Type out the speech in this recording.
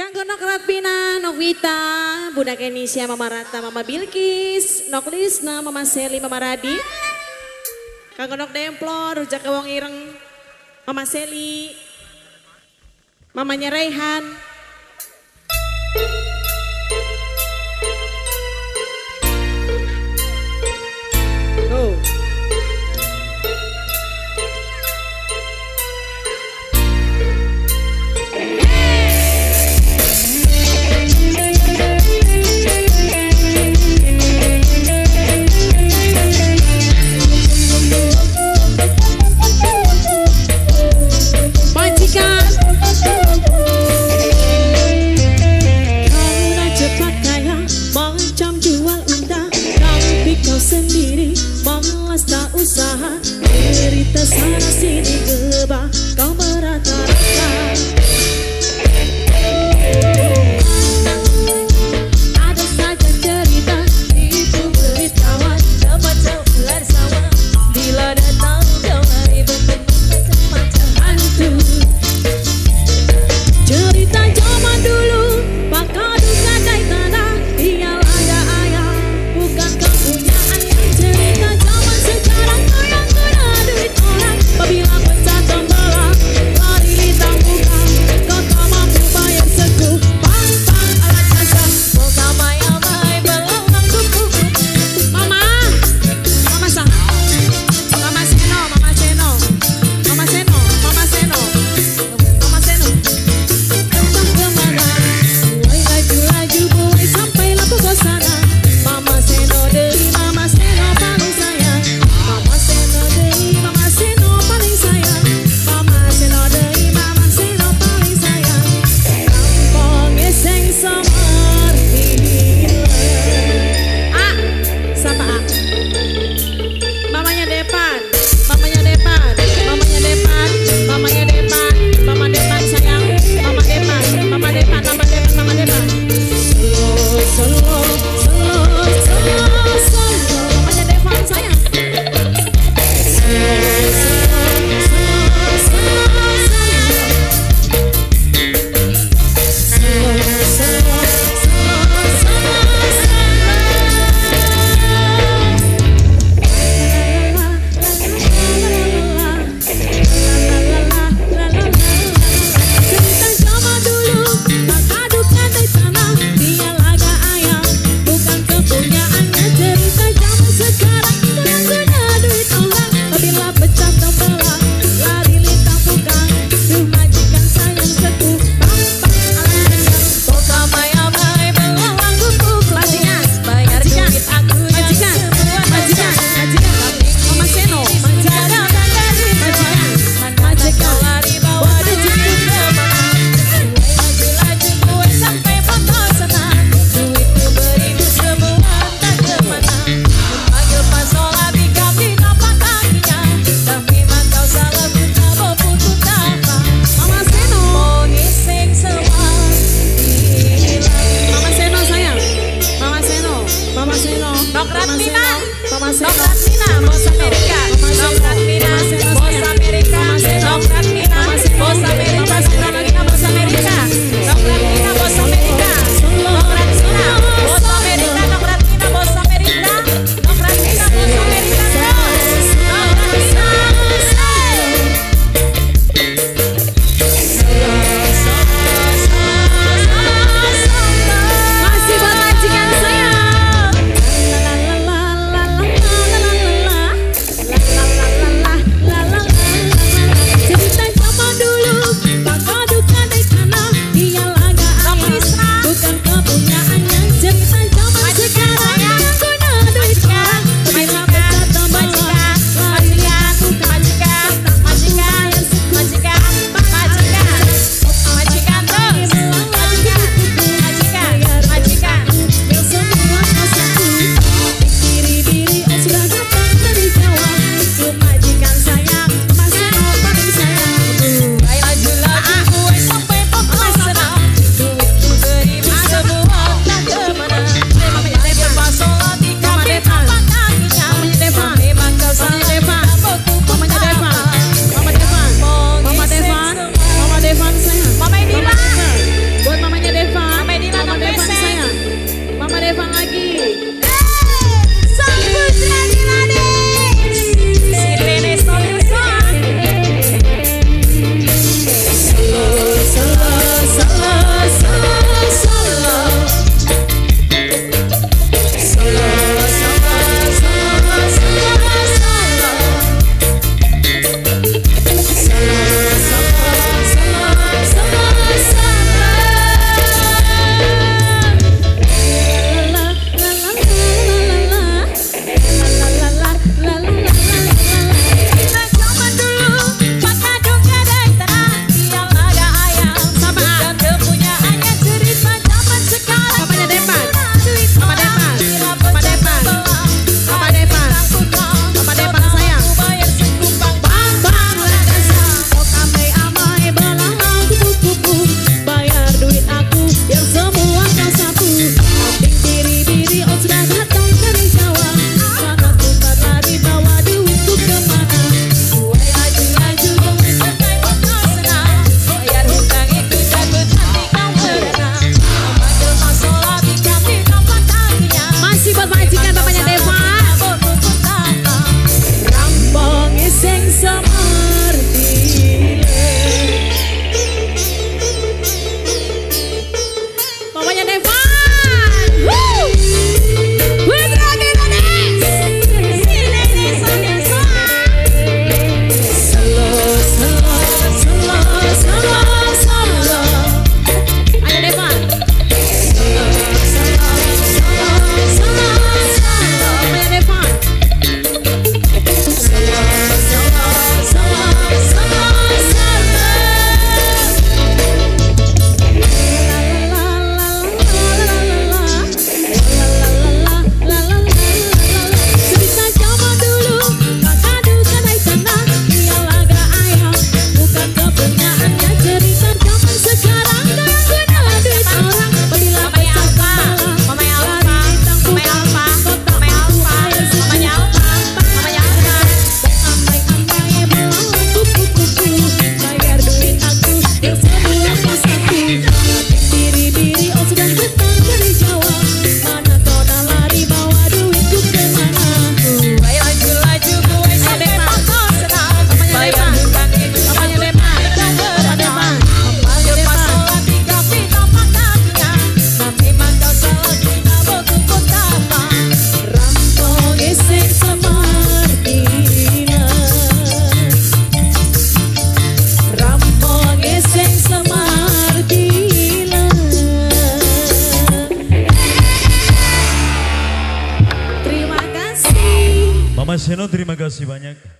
Kanggo Gono Pina, Novita, Budak Indonesia, Mama Rata, Mama Bilkis, Nok Lisna, Mama Seli, Mama Radi. Kanggo Nok Demplor, Rujak Kewong Ireng, Mama Seli, Mamanya Rehan. Seno terima kasih banyak.